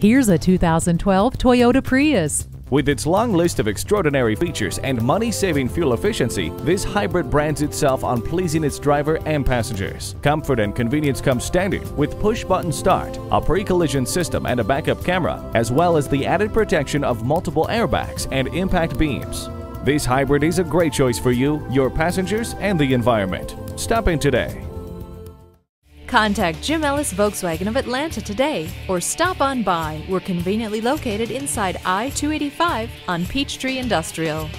Here's a 2012 Toyota Prius. With its long list of extraordinary features and money-saving fuel efficiency, this hybrid brands itself on pleasing its driver and passengers. Comfort and convenience come standard with push-button start, a pre-collision system and a backup camera, as well as the added protection of multiple airbags and impact beams. This hybrid is a great choice for you, your passengers, and the environment. Stop in today. Contact Jim Ellis Volkswagen of Atlanta today or stop on by. We're conveniently located inside I 285 on Peachtree Industrial.